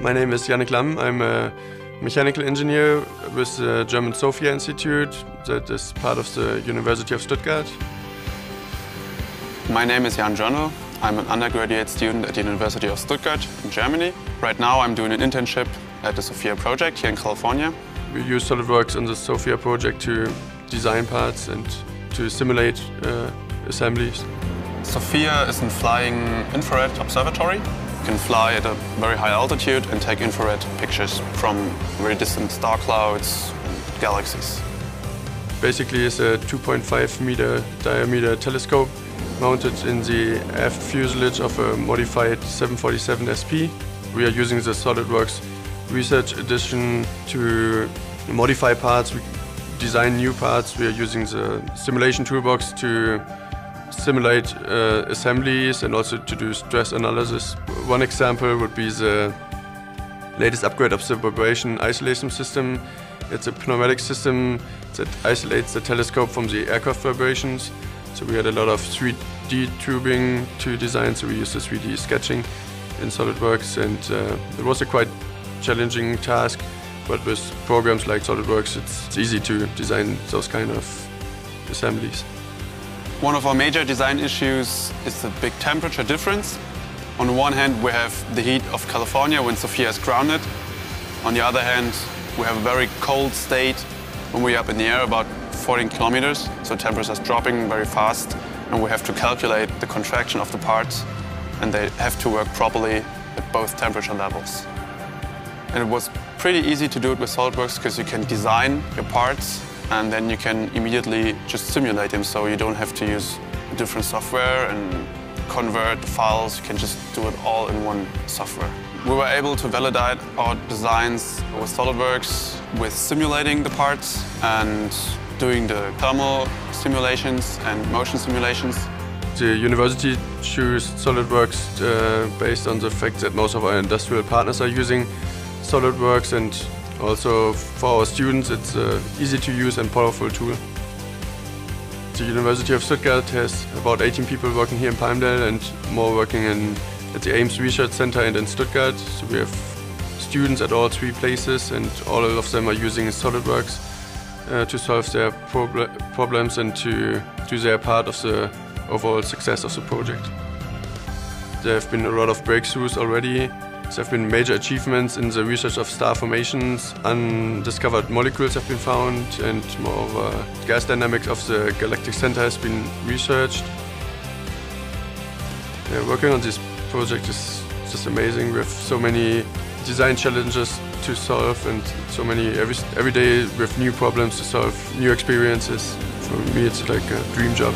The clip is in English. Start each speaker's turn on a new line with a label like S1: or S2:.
S1: My name is Yannick Lamm. I'm a mechanical engineer with the German SOFIA Institute that is part of the University of Stuttgart.
S2: My name is Jan Journal. I'm an undergraduate student at the University of Stuttgart in Germany. Right now I'm doing an internship at the SOFIA project here in California.
S1: We use SolidWorks on the SOFIA project to design parts and to simulate uh, assemblies.
S2: SOFIA is a flying infrared observatory. Can fly at a very high altitude and take infrared pictures from very distant star clouds and galaxies.
S1: Basically, it's a 2.5 meter diameter telescope mounted in the aft fuselage of a modified 747 SP. We are using the SolidWorks Research Edition to modify parts, we design new parts. We are using the simulation toolbox to simulate uh, assemblies and also to do stress analysis. One example would be the latest upgrade of the vibration isolation system. It's a pneumatic system that isolates the telescope from the aircraft vibrations. So we had a lot of 3D tubing to design, so we used the 3D sketching in SolidWorks, and uh, it was a quite challenging task. But with programs like SolidWorks, it's, it's easy to design those kind of assemblies.
S2: One of our major design issues is the big temperature difference. On the one hand, we have the heat of California when SOFIA is grounded. On the other hand, we have a very cold state when we're up in the air, about 14 kilometers, so temperature is dropping very fast, and we have to calculate the contraction of the parts, and they have to work properly at both temperature levels. And it was pretty easy to do it with SolidWorks because you can design your parts and then you can immediately just simulate them so you don't have to use different software and convert files. You can just do it all in one software. We were able to validate our designs with SolidWorks with simulating the parts and doing the thermal simulations and motion simulations.
S1: The university chose SolidWorks uh, based on the fact that most of our industrial partners are using SolidWorks and also for our students it's an easy to use and powerful tool. The University of Stuttgart has about 18 people working here in Palmdale and more working in, at the Ames Research Center and in Stuttgart. So we have students at all three places and all of them are using SolidWorks uh, to solve their prob problems and to do their part of the overall success of the project. There have been a lot of breakthroughs already. There have been major achievements in the research of star formations. Undiscovered molecules have been found, and moreover, gas dynamics of the galactic center has been researched. Yeah, working on this project is just amazing. We have so many design challenges to solve and so many every every day with new problems to solve, new experiences. For me, it's like a dream job.